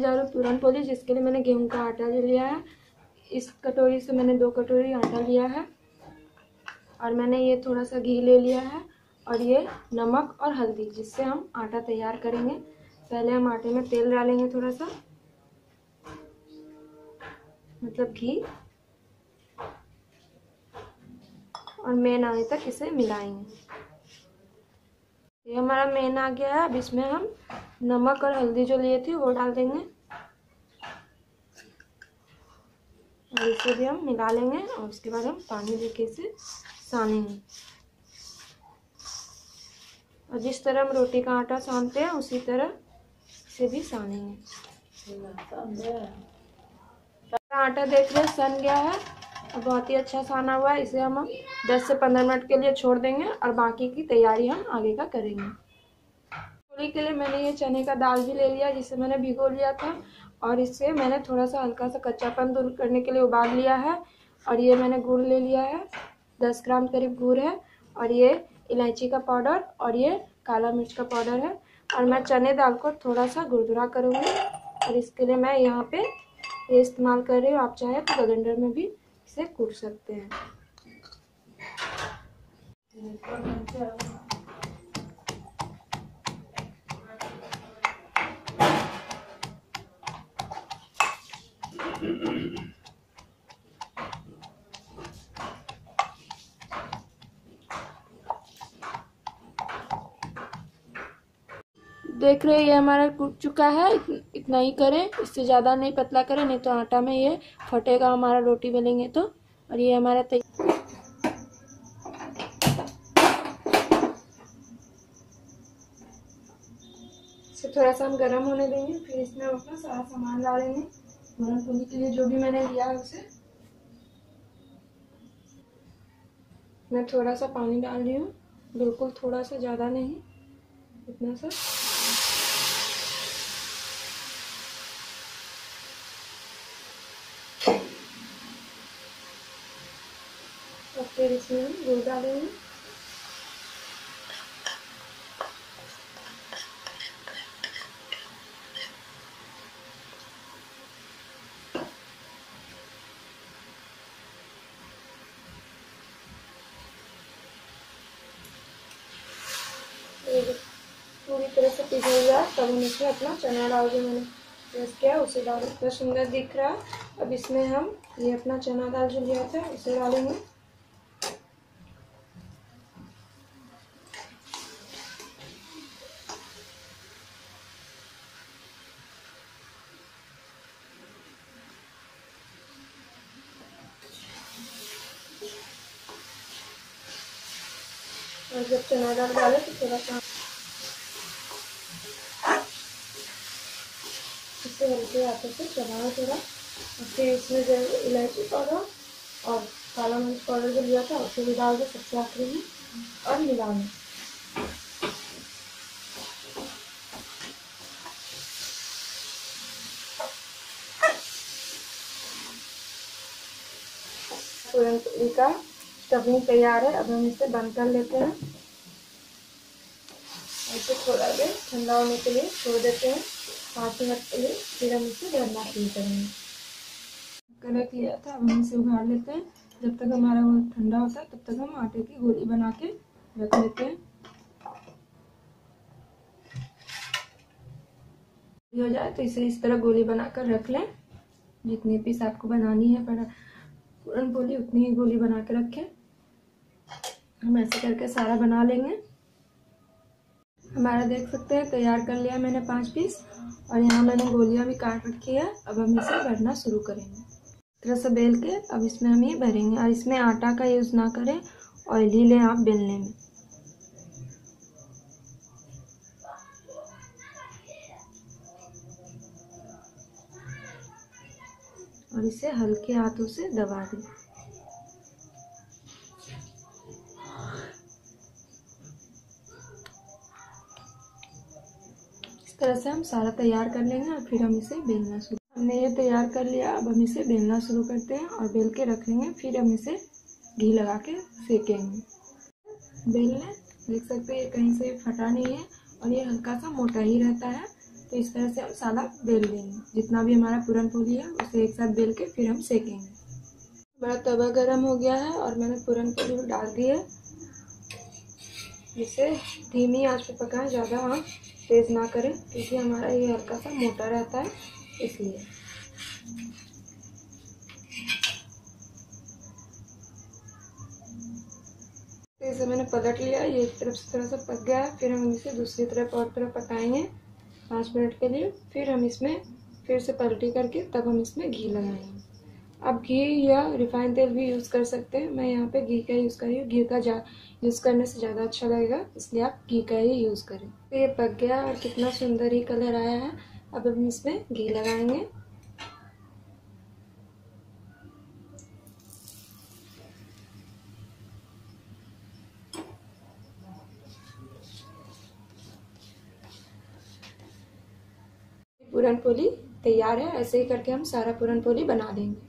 जा रही हूँ पूरन पोली जिसके लिए मैंने गेहूँ का आटा लिया है। इस कटोरी से मैंने दो कटोरी आटा लिया है और मैंने ये थोड़ा सा घी ले लिया है और ये नमक और हल्दी, जिससे हम आटा तैयार करेंगे। पहले हम आटे में तेल डालेंगे थोड़ा सा मतलब घी, और मेन आने तक इसे मिलाएँगे। ये हमारा मेन आ गया है, अब इसमें हम नमक और हल्दी जो लिए थे, वो डाल देंगे। इसे भी हम मिला लेंगे और उसके बाद हम पानी देके इसे सानेंगे। और जिस तरह हम रोटी का आटा सानते हैं, उसी तरह इसे भी सानेंगे। आटा देख रहे सन गया है, और बहुत ही अच्छा साना हुआ है। इसे हम 10 से 15 मिनट के लिए छोड़ देंगे और बाकी की तैयारी हम आगे का करेंगे। होली के लिए मैंने ये चने का दाल भी ले लिया, जिसे मैंने भिगो लिया था, और इसे मैंने थोड़ा सा हल्का सा कच्चापन दूर करने के लिए उबाल लिया है, और ये मैंने गुड़ ले लिया है, दस ग्राम करीब गुड़ है, और ये इलायची का पाउडर, और ये काला मिर्च का पाउडर है, और मैं चने दाल को थोड़ा सा गुरदुरा करूँगी, और इसके लिए मैं यहाँ पे ये इस्तेमाल कर रही हूँ, आप चाहे तो गलेंडर में भी इसे कूट सकते हैं। देख रहे ये हमारा टूट चुका है इतना ही करें, इससे ज़्यादा नहीं पतला करें, नहीं तो आटा में ये फटेगा, हमारा रोटी बेलेंगे तो। और ये हमारा तैयार थोड़ा सा हम गर्म होने देंगे, फिर इसमें हम अपना सारा सामान डालेंगे। गरम के लिए जो भी मैंने लिया है उसे। मैं थोड़ा सा पानी डाल रही हूँ। बिल्कुल थोड़ा सा ज़्यादा नहीं, इतना सा। और फिर इसमें हम गुड़ डालेंगे पूरी तरह से पिघल गया तब हम इसमें अपना चना डाल जो मैंने प्रेस किया, उसे डाल। इतना सुंदर दिख रहा है। अब इसमें हम ये अपना चना दाल जो लिया था, उसे डालेंगे। और जब चना दाल डाले तो थोड़ा सा इसे हल्के हाथों से चलाना थोड़ा फिर इसमें जो इलायची पाउडर और काला मिर्च पाउडर जो लिया था, उसे भी डाल दो सबसे आखिरी में और मिला तुरंत का स्टफिंग तैयार है, अब हम इसे बंद कर लेते हैं। इसे थोड़ा देर ठंडा होने के लिए छोड़ देते हैं। पाँच मिनट के फिर हम करेंगे लिया था अब हम इसे उघाड़ लेते हैं जब तक हमारा वो ठंडा होता है तब तक हम आटे की गोली बना के रख लेते हैं हो जाए तो इसे इस तरह गोली बनाकर रख लें जितनी पीस आपको बनानी है पर पूरन पोली उतनी ही गोली बना के रखें हम ऐसे करके सारा बना लेंगे हमारा देख सकते हैं, तैयार कर लिया मैंने पाँच पीस और यहाँ मैंने गोलियाँ भी काट रखी है। अब हम इसे भरना शुरू करेंगे। तरह से बेल के अब इसमें हम ये भरेंगे और इसमें आटा का यूज़ ना करें, ऑयल ही लें आप बेलने में। और इसे हल्के हाथों से दबा दें। तरह से हम सारा तैयार कर लेंगे और फिर हम इसे बेलना शुरू हमने ये तैयार कर लिया, अब हम इसे बेलना शुरू करते हैं और बेल के रख लेंगे, फिर हम इसे घी लगा के सेकेंगे। बेल देख सकते हैं कहीं से फटा नहीं है और ये हल्का सा मोटा ही रहता है तो इस तरह से हम सादा बेल लेंगे। जितना भी हमारा पूरन पोली है, उसे एक साथ बेल के फिर हम सेकेंगे। हमारा तवा गर्म हो गया है और मैंने पूरन पोली डाल दी है। इसे धीमी आँच पे पकाएँ, ज़्यादा आँच तेज़ ना करें, क्योंकि हमारा ये हल्का सा मोटा रहता है, इसलिए। इसे मैंने पलट लिया, ये एक तरफ़ से थोड़ा सा पक गया, फिर हम इसे दूसरी तरफ़ और तरफ़ पकाएँगे पाँच मिनट के लिए। फिर हम इसमें फिर से पलटी करके तब हम इसमें घी लगाएँगे। आप घी या रिफाइंड तेल भी यूज़ कर सकते हैं। मैं यहाँ पे घी का यूज़ कर रही हूँ। घी का जा यूज़ करने से ज़्यादा अच्छा लगेगा इसलिए आप घी का ही यूज़ करें। तो ये पक गया और कितना सुंदर ही कलर आया है। अब हम इसमें घी लगाएँगे। पूरन पोली तैयार है। ऐसे ही करके हम सारा पूरन पोली बना देंगे।